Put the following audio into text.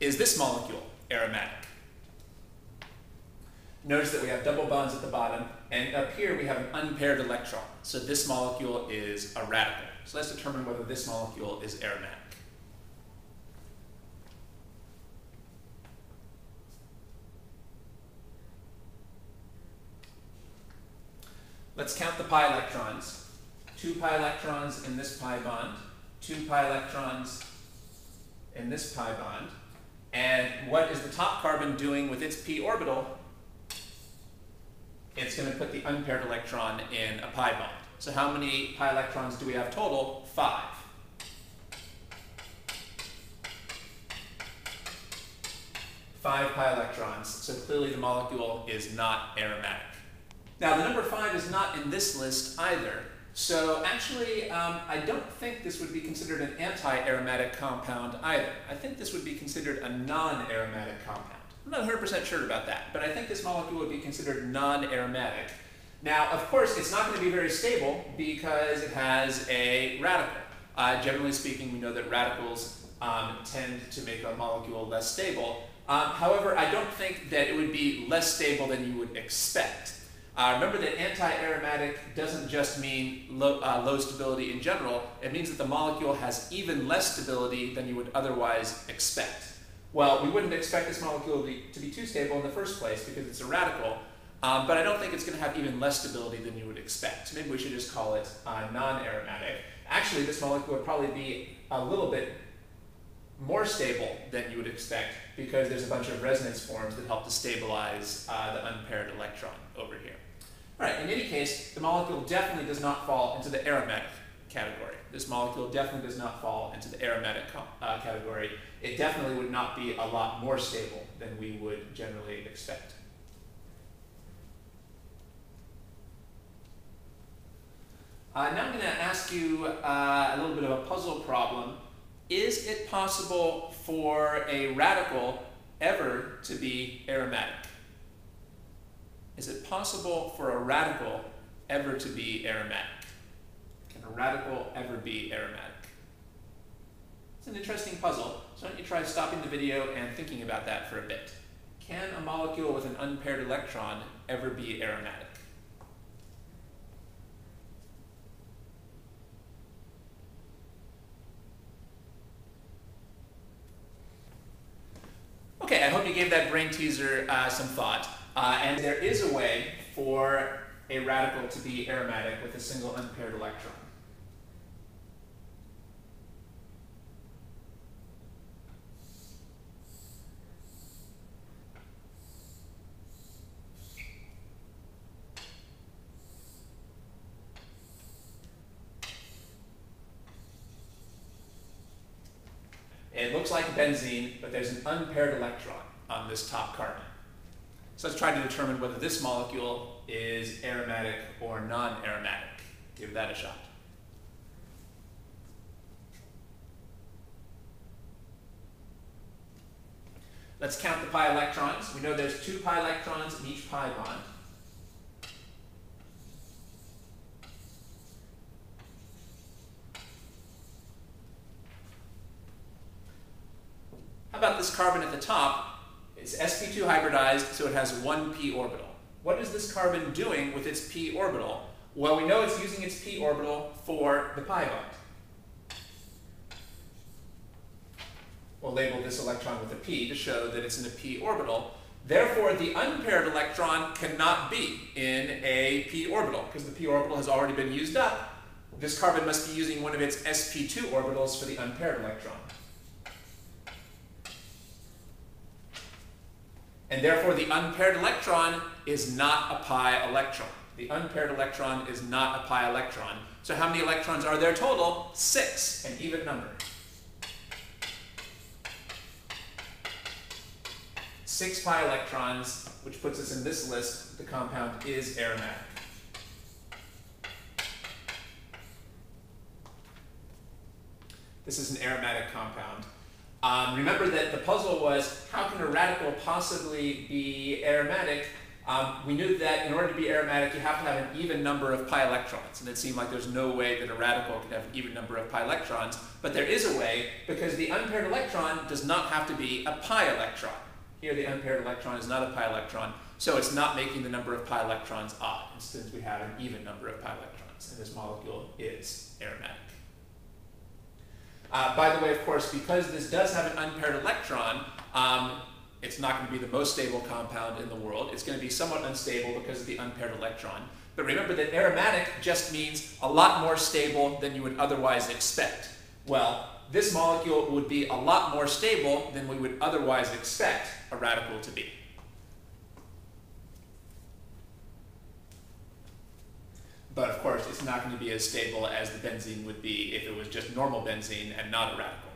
is this molecule aromatic? Notice that we have double bonds at the bottom, and up here we have an unpaired electron. So this molecule is a radical. So let's determine whether this molecule is aromatic. Let's count the pi electrons. Two pi electrons in this pi bond, two pi electrons in this pi bond. And what is the top carbon doing with its p orbital? It's going to put the unpaired electron in a pi bond. So how many pi electrons do we have total? Five. Five pi electrons. So clearly the molecule is not aromatic. Now the number five is not in this list either. So actually, um, I don't think this would be considered an anti-aromatic compound either. I think this would be considered a non-aromatic compound. I'm not 100% sure about that, but I think this molecule would be considered non-aromatic. Now, of course, it's not going to be very stable because it has a radical. Uh, generally speaking, we know that radicals um, tend to make a molecule less stable. Um, however, I don't think that it would be less stable than you would expect. Uh, remember that anti-aromatic doesn't just mean low, uh, low, stability in general. It means that the molecule has even less stability than you would otherwise expect. Well, we wouldn't expect this molecule to be, to be too stable in the first place because it's a radical, um, but I don't think it's going to have even less stability than you would expect. Maybe we should just call it uh, non-aromatic. Actually, this molecule would probably be a little bit more stable than you would expect because there's a bunch of resonance forms that help to stabilize uh, the unpaired electron over here. All right, in any case, the molecule definitely does not fall into the aromatic category. This molecule definitely does not fall into the aromatic uh, category. It definitely would not be a lot more stable than we would generally expect. Uh, now I'm going to ask you uh, a little bit of a puzzle problem. Is it possible for a radical ever to be aromatic? Is it possible for a radical ever to be aromatic? Can a radical ever be aromatic? It's an interesting puzzle, so why don't you try stopping the video and thinking about that for a bit. Can a molecule with an unpaired electron ever be aromatic? Okay, I hope you gave that brain teaser uh, some thought. Uh, and there is a way for a radical to be aromatic with a single unpaired electron. It looks like benzene, but there's an unpaired electron on this top carbon. So let's try to determine whether this molecule is aromatic or non-aromatic. Give that a shot. Let's count the pi electrons. We know there's two pi electrons in each pi bond. How about this carbon at the top? It's sp2 hybridized, so it has one p orbital. What is this carbon doing with its p orbital? Well, we know it's using its p orbital for the pi bond. We'll label this electron with a p to show that it's in a p orbital. Therefore, the unpaired electron cannot be in a p orbital because the p orbital has already been used up. This carbon must be using one of its sp2 orbitals for the unpaired electron. And therefore, the unpaired electron is not a pi electron. The unpaired electron is not a pi electron. So how many electrons are there total? Six, an even number. Six pi electrons, which puts us in this list, the compound is aromatic. This is an aromatic compound. Um, remember that the puzzle was how can a radical possibly be aromatic? Um, we knew that in order to be aromatic, you have to have an even number of pi electrons, and it seemed like there's no way that a radical could have an even number of pi electrons, but there is a way because the unpaired electron does not have to be a pi electron. Here, the unpaired electron is not a pi electron, so it's not making the number of pi electrons odd. Instead, we have an even number of pi electrons, and this molecule is aromatic. Uh, by the way, of course, because this does have an unpaired electron, um, it's not going to be the most stable compound in the world. It's going to be somewhat unstable because of the unpaired electron. But remember that aromatic just means a lot more stable than you would otherwise expect. Well, this molecule would be a lot more stable than we would otherwise expect a radical to be. But of course, it's not going to be as stable as the benzene would be if it was just normal benzene and not a radical.